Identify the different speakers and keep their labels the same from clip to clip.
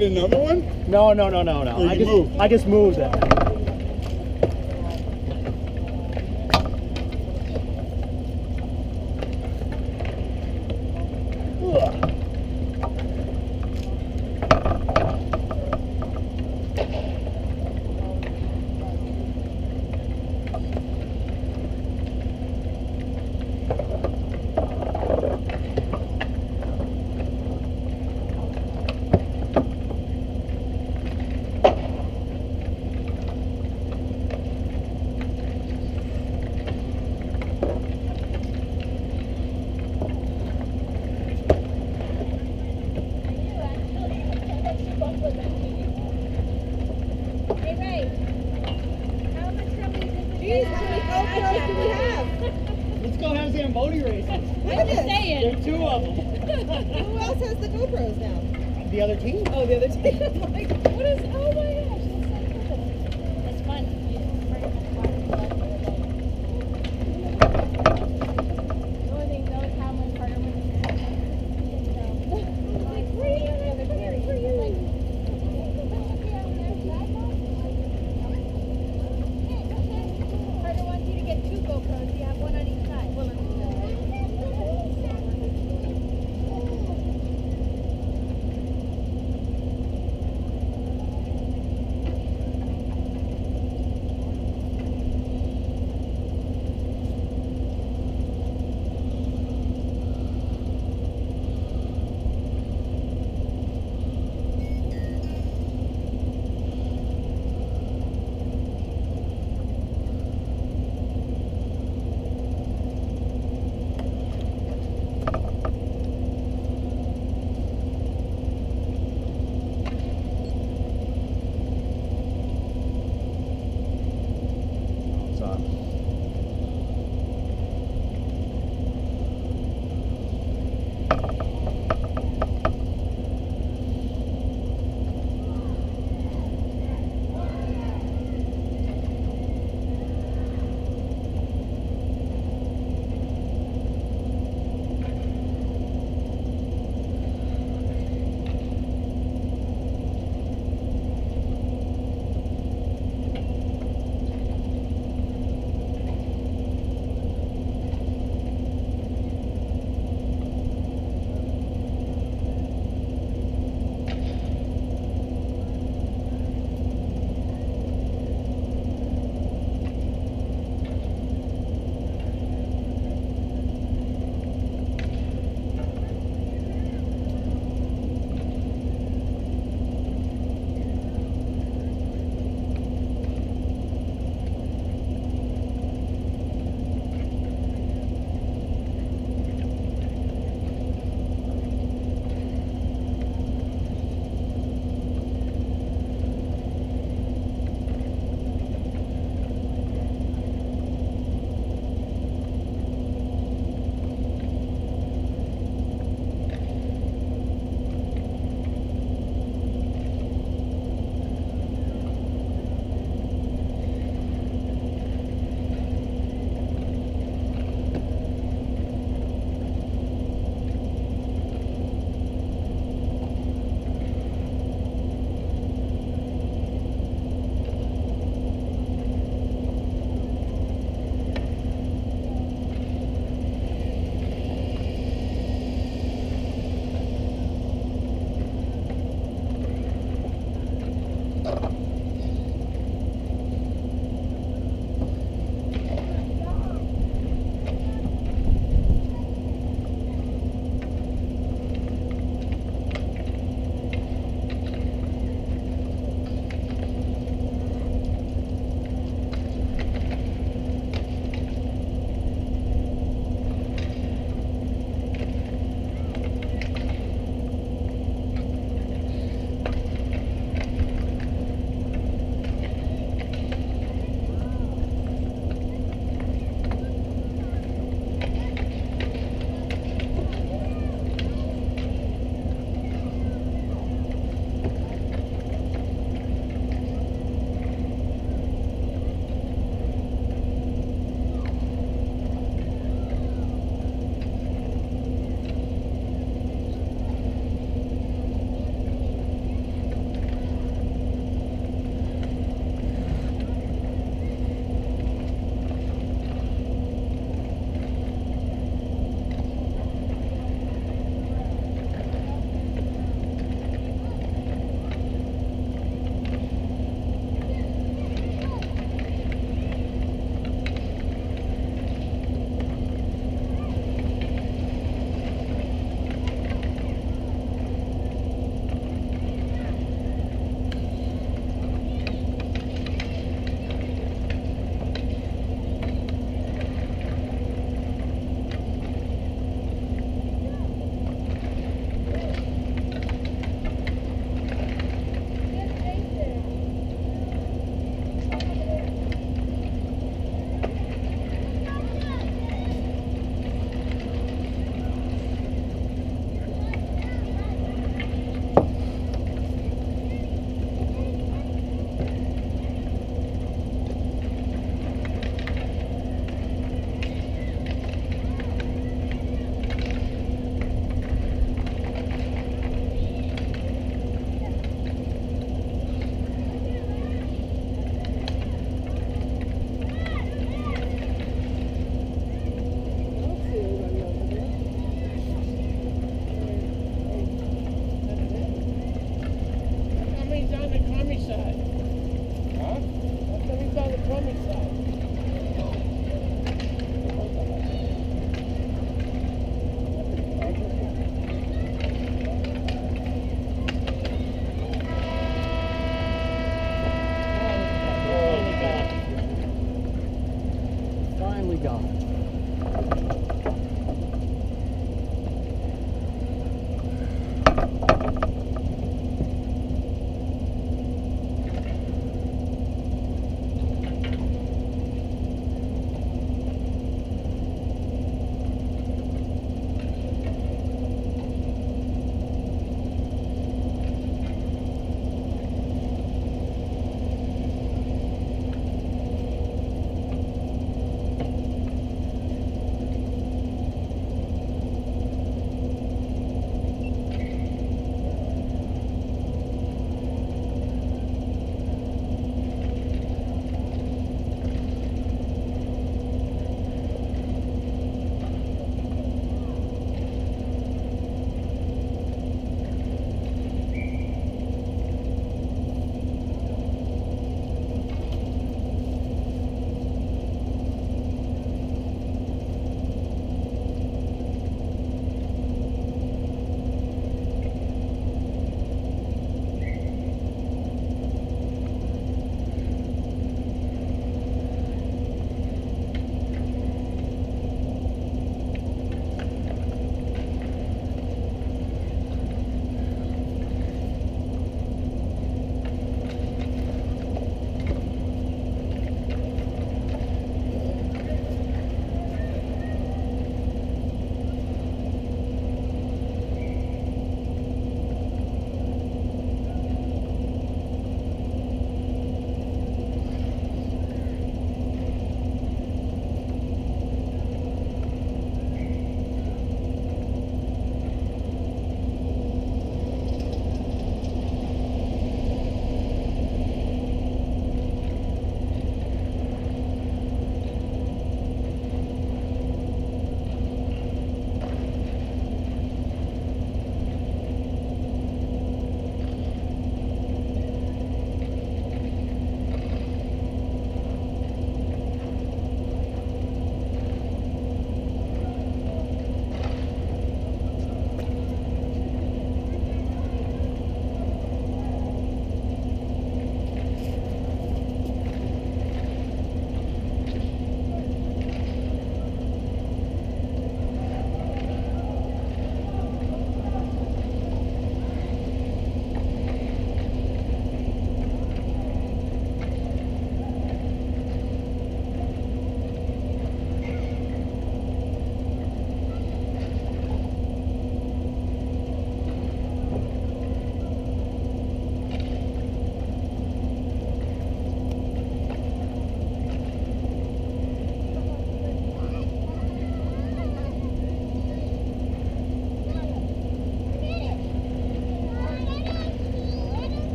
Speaker 1: get
Speaker 2: another one?
Speaker 1: No, no, no, no, no.
Speaker 2: Or
Speaker 1: I just
Speaker 2: moved?
Speaker 1: I just moved
Speaker 3: that.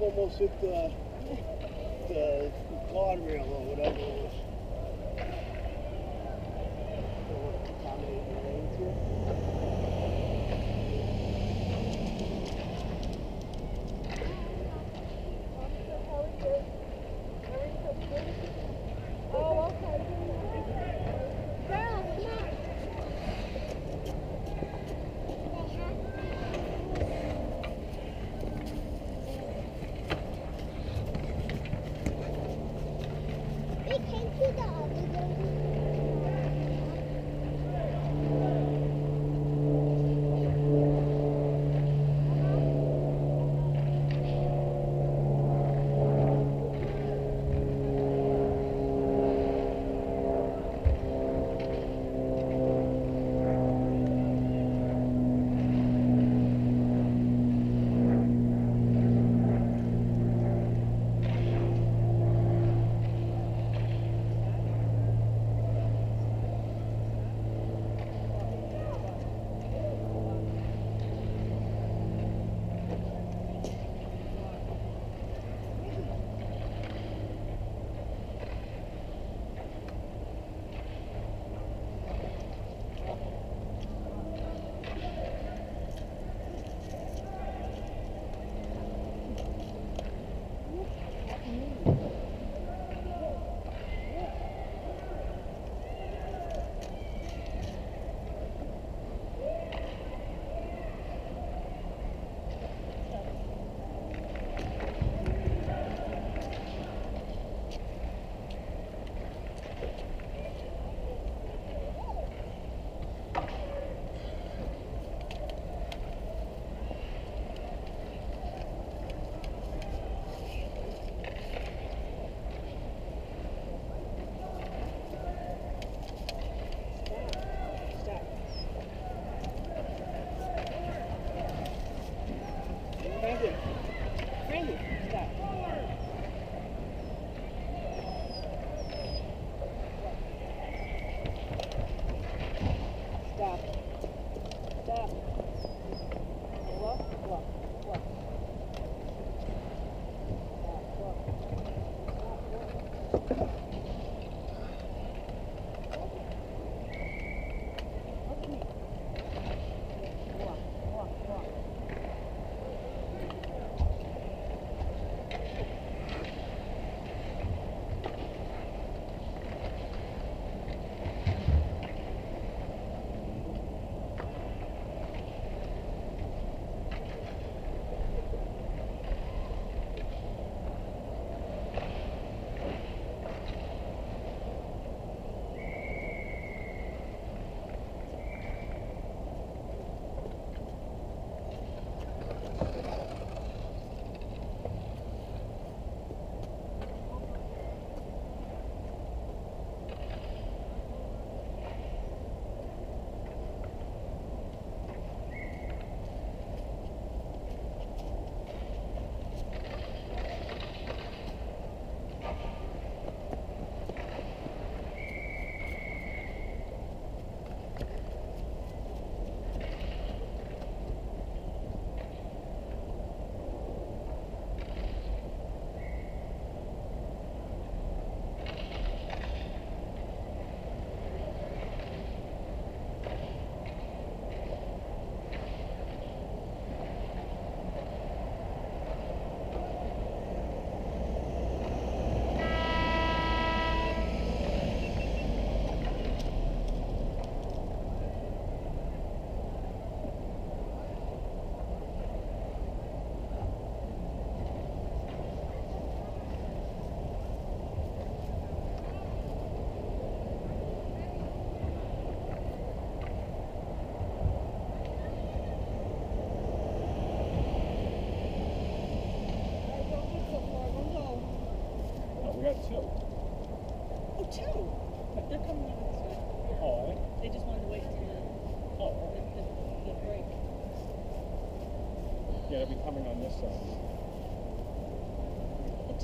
Speaker 3: almost hit the, the guardrail or whatever it was. Lanes here.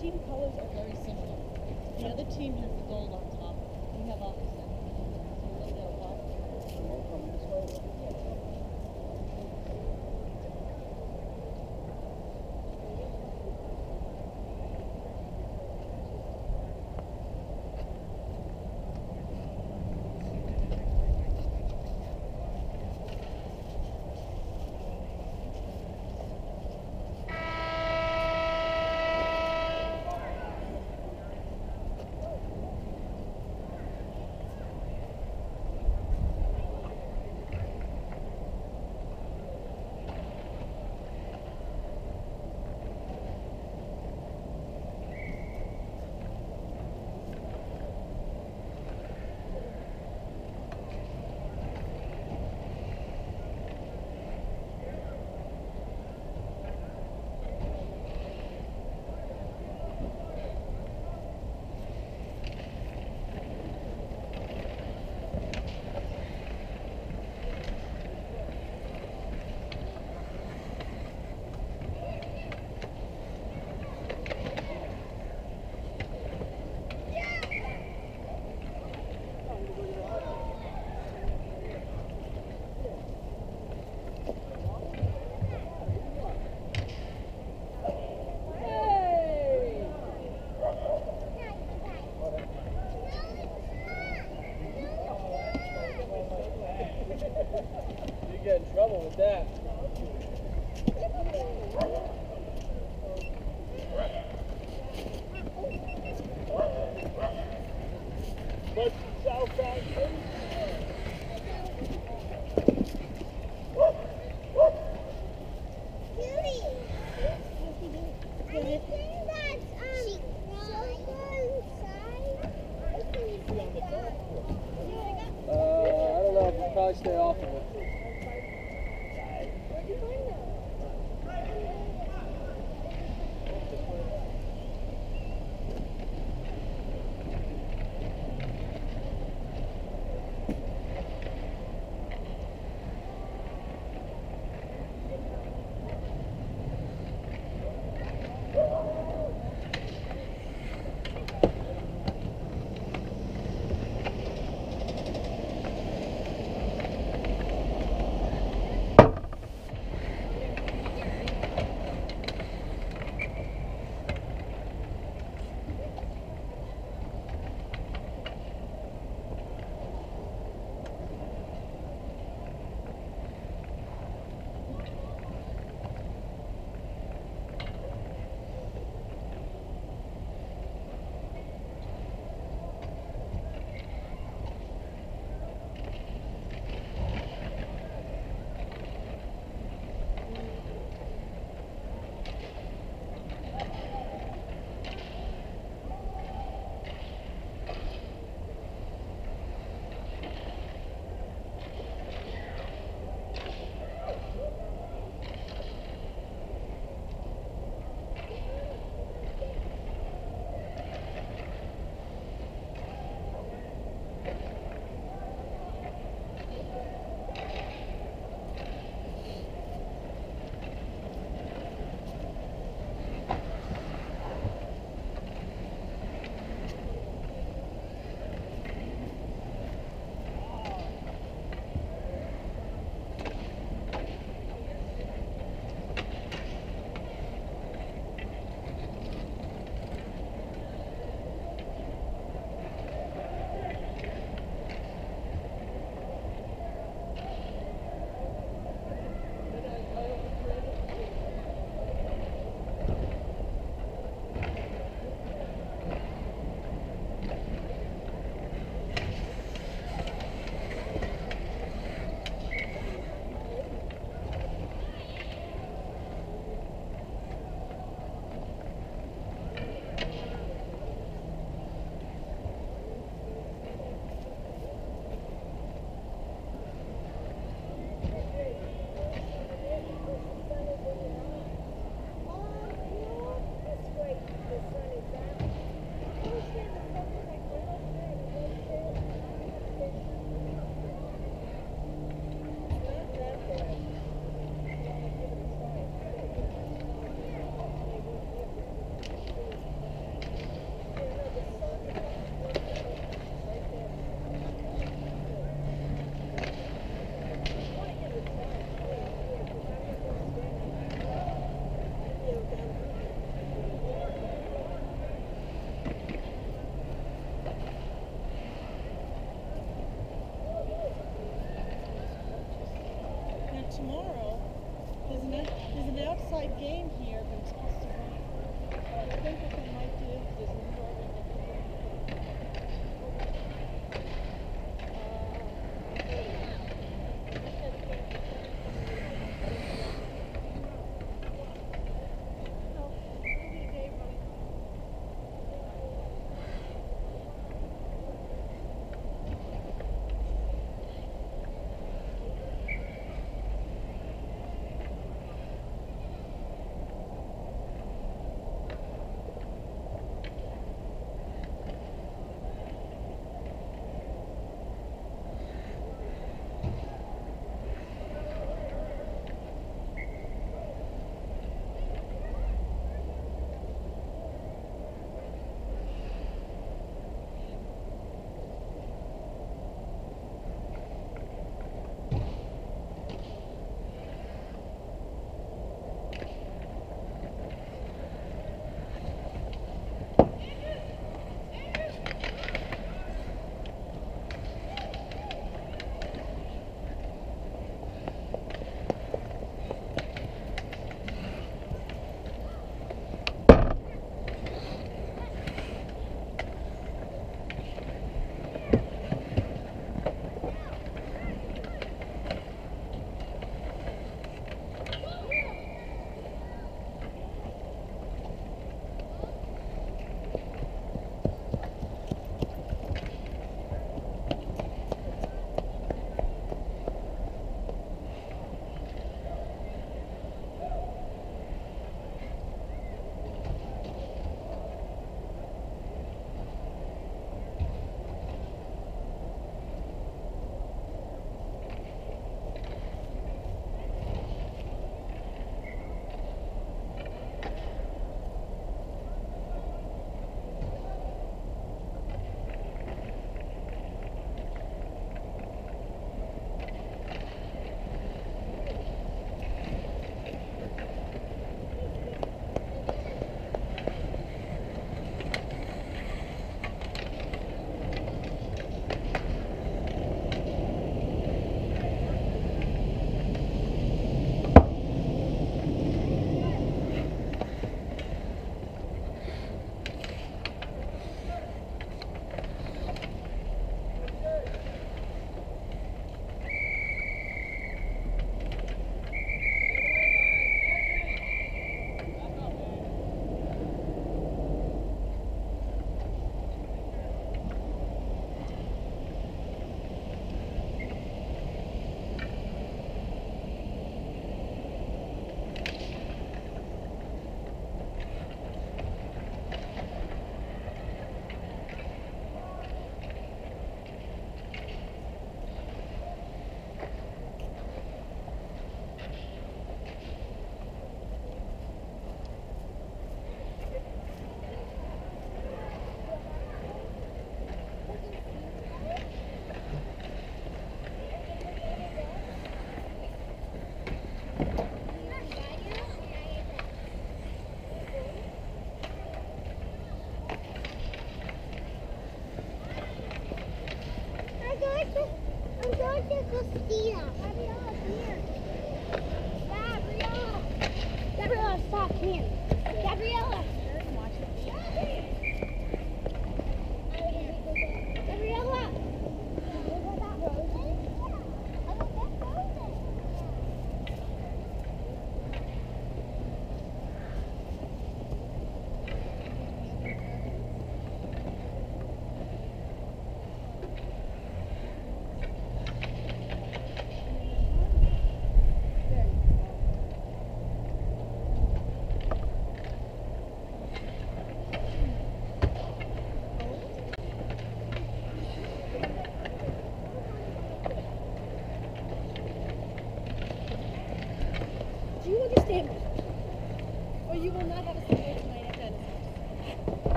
Speaker 4: team colors are very similar. The other team
Speaker 1: stay off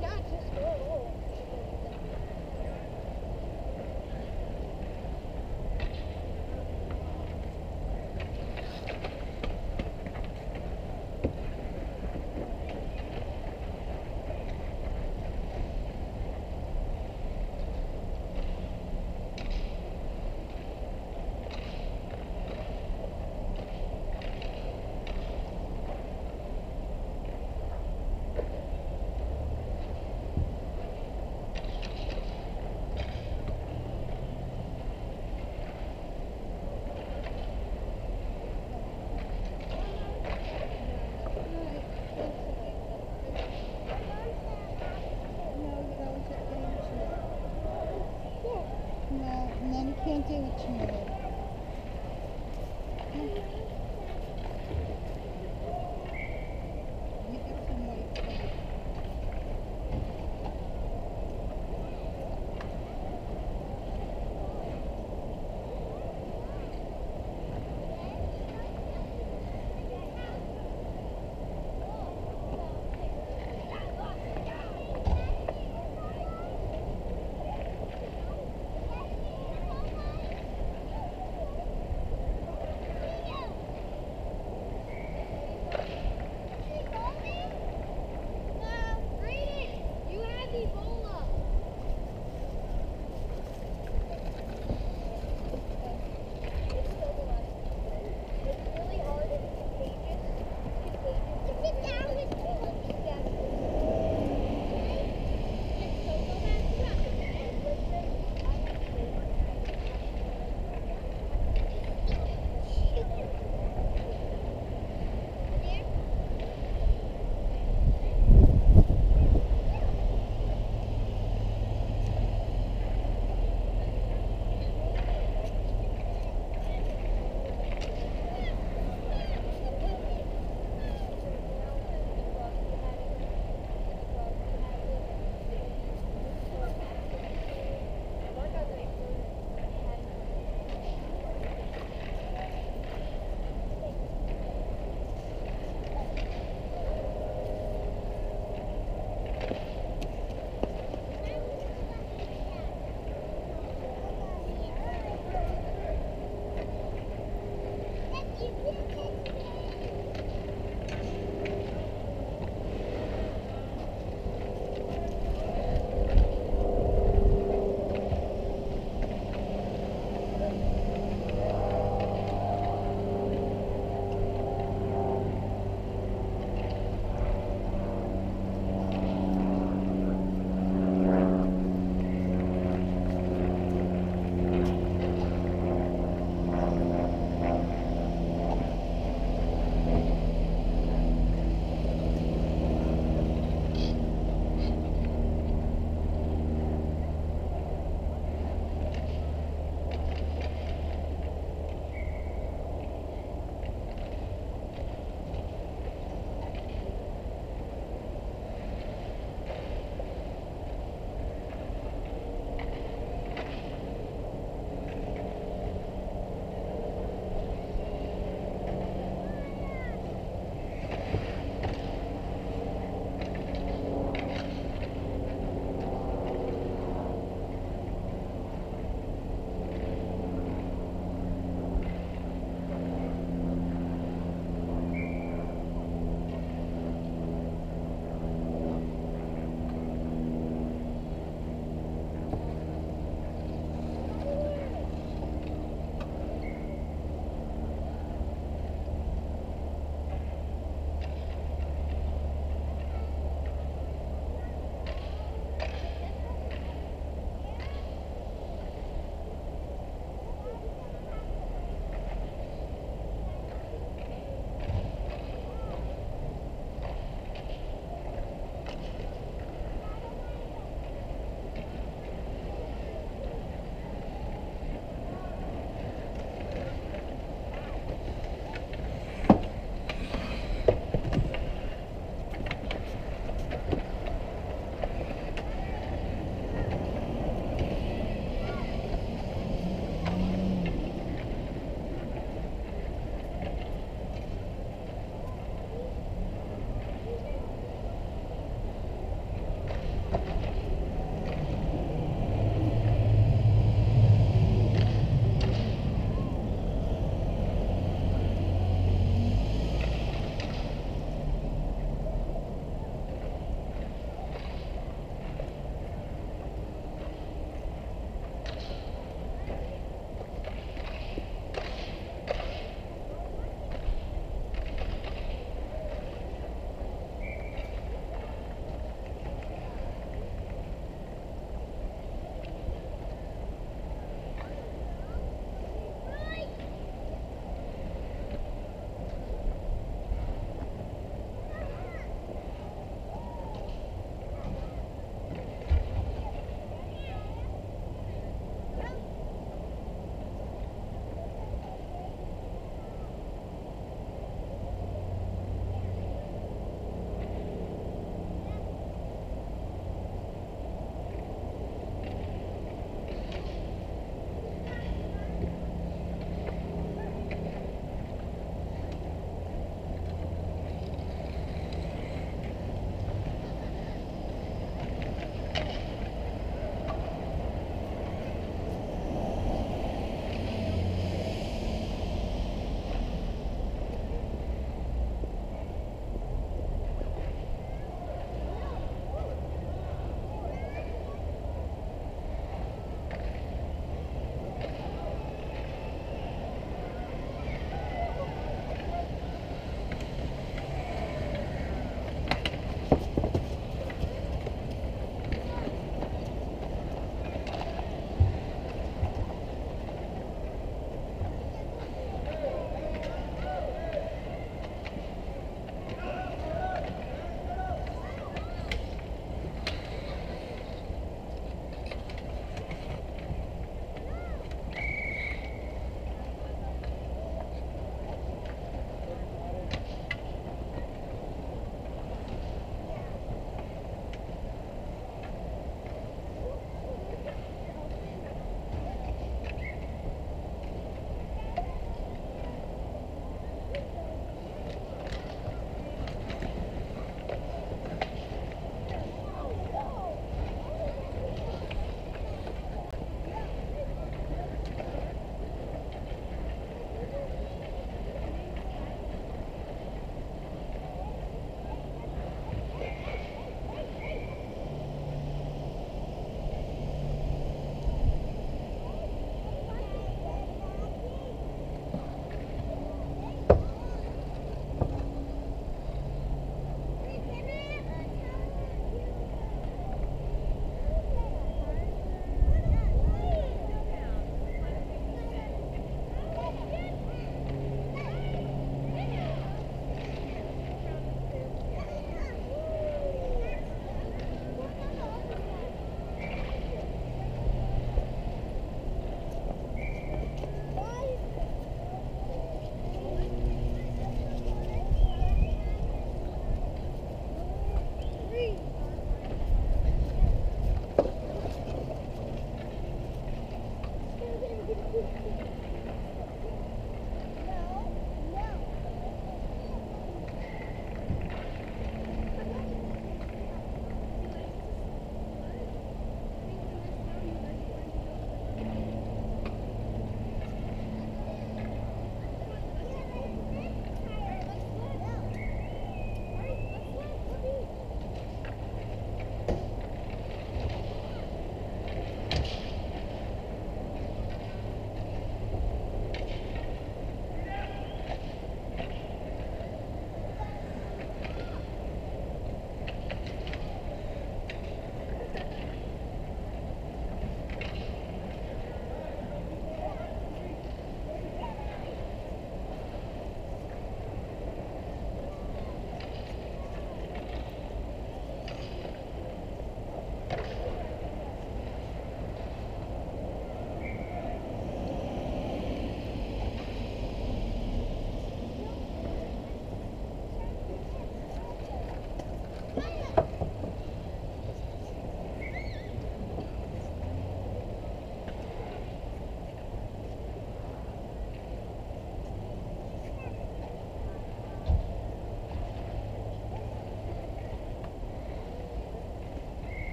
Speaker 1: did not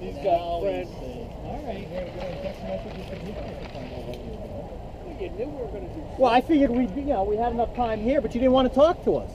Speaker 3: He's got Well, I figured we'd, you know, we had enough time here, but you didn't want to talk to us.